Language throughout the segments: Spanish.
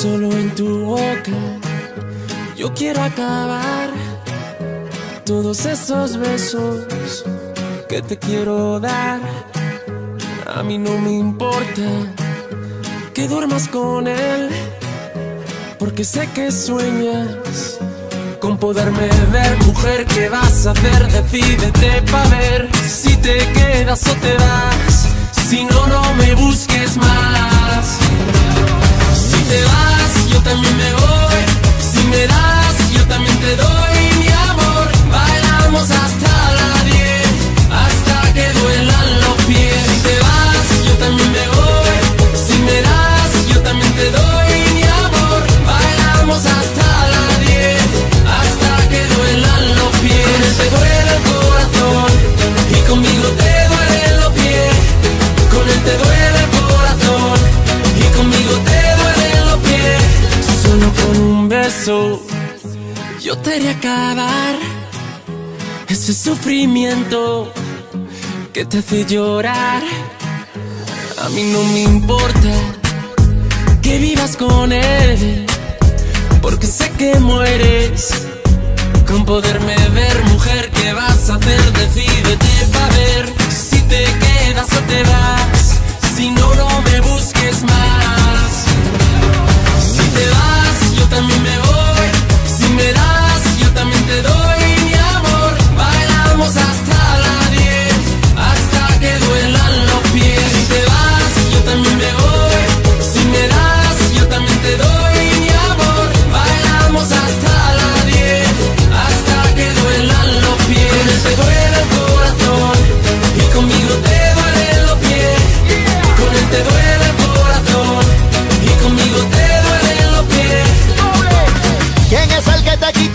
Solo en tu boca yo quiero acabar todos esos besos que te quiero dar. A mí no me importa que duermas con él, porque sé que sueñas con poderme ver. Mujer, ¿qué vas a hacer? Decídete pa' ver si te quedas o te vas. Si no, no me busques más. Si te vas, yo yo te haré acabar ese sufrimiento que te hace llorar. A mí no me importa que vivas con él, porque sé que mueres con poderme ver, mujer. ¿Qué vas a hacer? Decídete yo también me voy.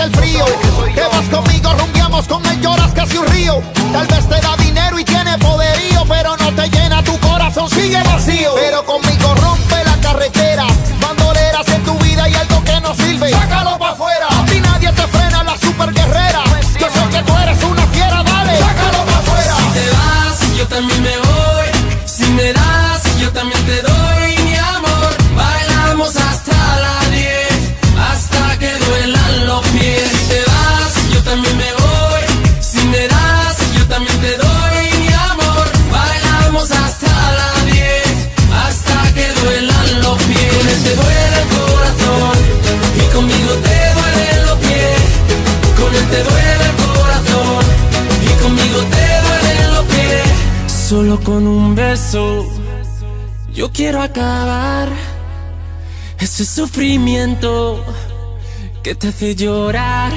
El te frío? Que vas conmigo, rumbiamos con él, lloras casi un río. Tal vez te da dinero y tiene poderío, pero no te llena tu corazón, sigue vacío. Pero conmigo rompe la carretera, bandoleras en tu vida y algo que no sirve. Sácalo pa' afuera, a ti nadie te frena, la super guerrera. Yo sé que tú eres una fiera, dale, sácalo pa' afuera. Si te vas, yo también me Solo con un beso yo quiero acabar ese sufrimiento que te hace llorar.